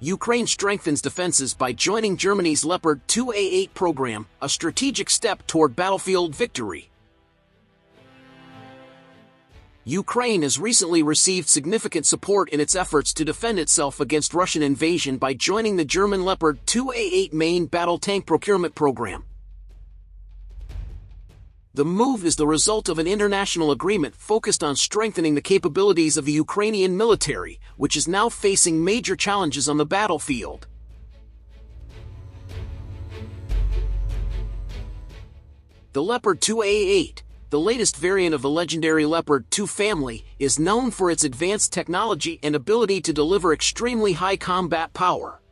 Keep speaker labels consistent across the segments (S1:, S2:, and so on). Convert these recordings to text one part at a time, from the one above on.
S1: Ukraine strengthens defenses by joining Germany's Leopard 2A8 program, a strategic step toward battlefield victory. Ukraine has recently received significant support in its efforts to defend itself against Russian invasion by joining the German Leopard 2A8 main battle tank procurement program. The move is the result of an international agreement focused on strengthening the capabilities of the Ukrainian military, which is now facing major challenges on the battlefield. The Leopard 2A8, the latest variant of the legendary Leopard 2 family, is known for its advanced technology and ability to deliver extremely high combat power.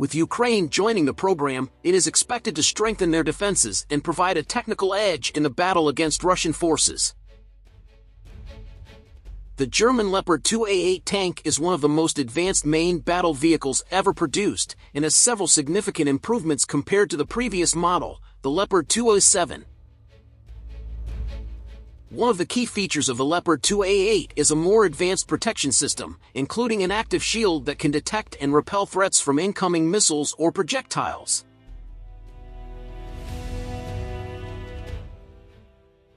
S1: With Ukraine joining the program, it is expected to strengthen their defenses and provide a technical edge in the battle against Russian forces. The German Leopard 2A8 tank is one of the most advanced main battle vehicles ever produced and has several significant improvements compared to the previous model, the Leopard 2A7. One of the key features of the Leopard 2A8 is a more advanced protection system, including an active shield that can detect and repel threats from incoming missiles or projectiles.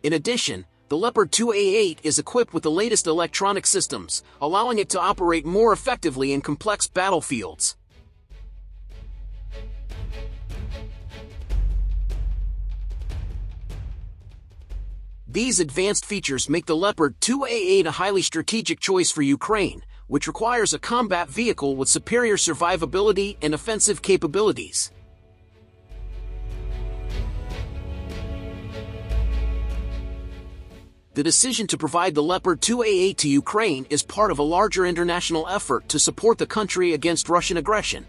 S1: In addition, the Leopard 2A8 is equipped with the latest electronic systems, allowing it to operate more effectively in complex battlefields. These advanced features make the Leopard 2A8 a highly strategic choice for Ukraine, which requires a combat vehicle with superior survivability and offensive capabilities. The decision to provide the Leopard 2A8 to Ukraine is part of a larger international effort to support the country against Russian aggression.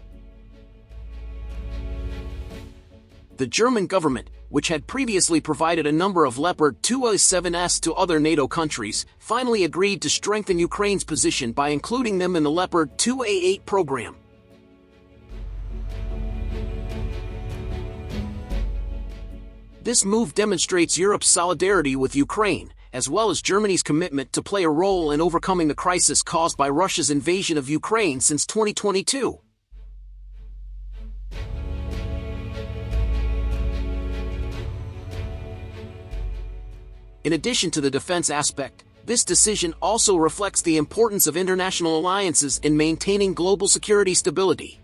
S1: The German government, which had previously provided a number of Leopard 2A7s to other NATO countries, finally agreed to strengthen Ukraine's position by including them in the Leopard 2A8 program. This move demonstrates Europe's solidarity with Ukraine, as well as Germany's commitment to play a role in overcoming the crisis caused by Russia's invasion of Ukraine since 2022. In addition to the defense aspect, this decision also reflects the importance of international alliances in maintaining global security stability.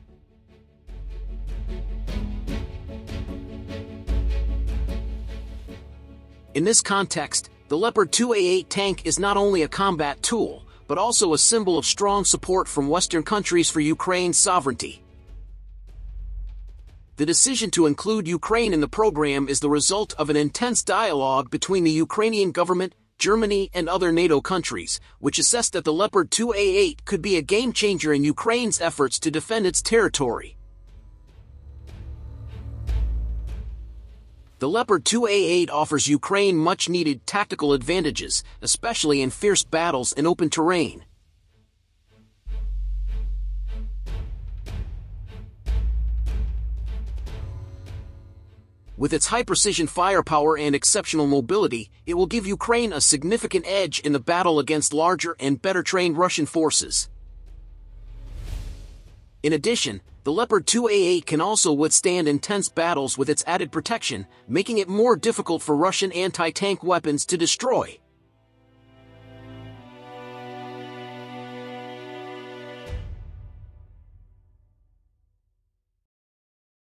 S1: In this context, the Leopard 2A8 tank is not only a combat tool, but also a symbol of strong support from Western countries for Ukraine's sovereignty. The decision to include Ukraine in the program is the result of an intense dialogue between the Ukrainian government, Germany, and other NATO countries, which assessed that the Leopard 2A8 could be a game changer in Ukraine's efforts to defend its territory. The Leopard 2A8 offers Ukraine much needed tactical advantages, especially in fierce battles in open terrain. With its high-precision firepower and exceptional mobility, it will give Ukraine a significant edge in the battle against larger and better-trained Russian forces. In addition, the Leopard 2A8 can also withstand intense battles with its added protection, making it more difficult for Russian anti-tank weapons to destroy.